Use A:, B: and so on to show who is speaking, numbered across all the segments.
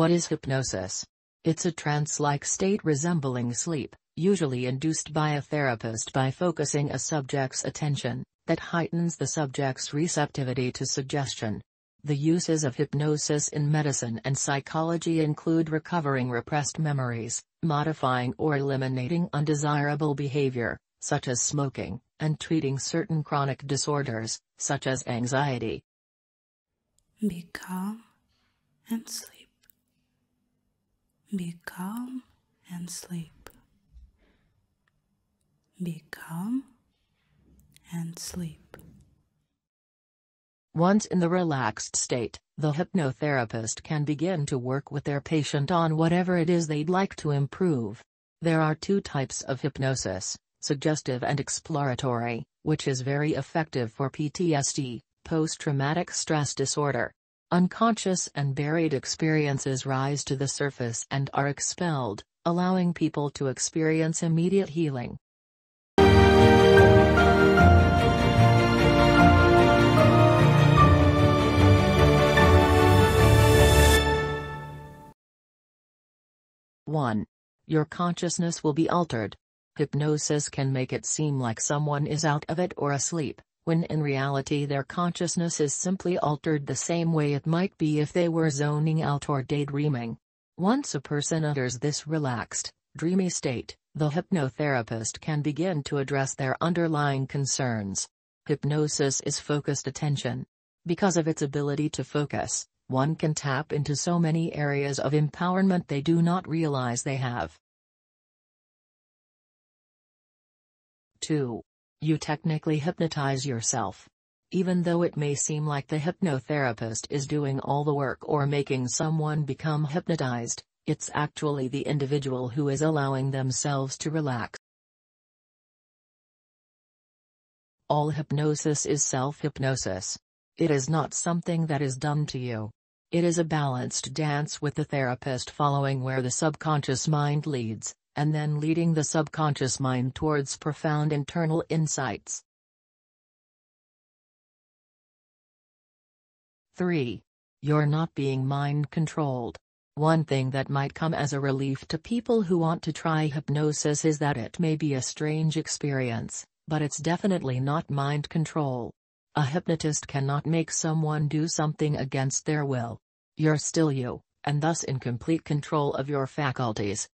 A: What is hypnosis? It's a trance-like state resembling sleep, usually induced by a therapist by focusing a subject's attention, that heightens the subject's receptivity to suggestion. The uses of hypnosis in medicine and psychology include recovering repressed memories, modifying or eliminating undesirable behavior, such as smoking, and treating certain chronic disorders, such as anxiety.
B: Be calm and sleep. Be calm and sleep. Be calm and sleep.
A: Once in the relaxed state, the hypnotherapist can begin to work with their patient on whatever it is they'd like to improve. There are two types of hypnosis, suggestive and exploratory, which is very effective for PTSD, post-traumatic stress disorder. Unconscious and buried experiences rise to the surface and are expelled, allowing people to experience immediate healing. One. Your consciousness will be altered. Hypnosis can make it seem like someone is out of it or asleep, when in reality their consciousness is simply altered the same way it might be if they were zoning out or daydreaming. Once a person enters this relaxed, dreamy state, the hypnotherapist can begin to address their underlying concerns. Hypnosis is focused attention. Because of its ability to focus, one can tap into so many areas of empowerment they do not realize they have. 2. You technically hypnotize yourself. Even though it may seem like the hypnotherapist is doing all the work or making someone become hypnotized, it's actually the individual who is allowing themselves to relax. All hypnosis is self-hypnosis. It is not something that is done to you. It is a balanced dance with the therapist following where the subconscious mind leads, and then leading the subconscious mind towards profound internal insights. 3. You're not being mind controlled. One thing that might come as a relief to people who want to try hypnosis is that it may be a strange experience, but it's definitely not mind control. A hypnotist cannot make someone do something against their will. You're still you, and thus in complete control of your faculties.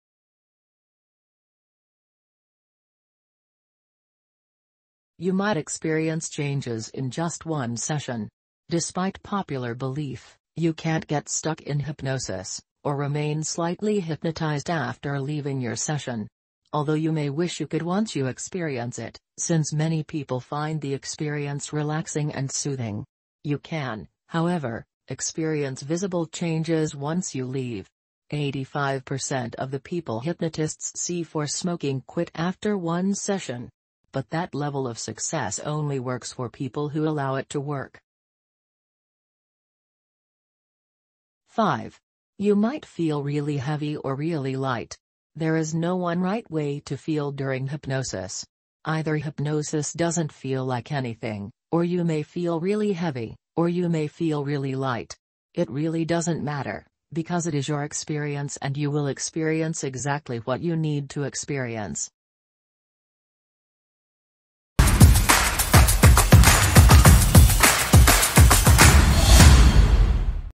A: You might experience changes in just one session. Despite popular belief, you can't get stuck in hypnosis, or remain slightly hypnotized after leaving your session although you may wish you could once you experience it, since many people find the experience relaxing and soothing. You can, however, experience visible changes once you leave. 85% of the people hypnotists see for smoking quit after one session. But that level of success only works for people who allow it to work. 5. You might feel really heavy or really light. There is no one right way to feel during hypnosis. Either hypnosis doesn't feel like anything, or you may feel really heavy, or you may feel really light. It really doesn't matter, because it is your experience and you will experience exactly what you need to experience.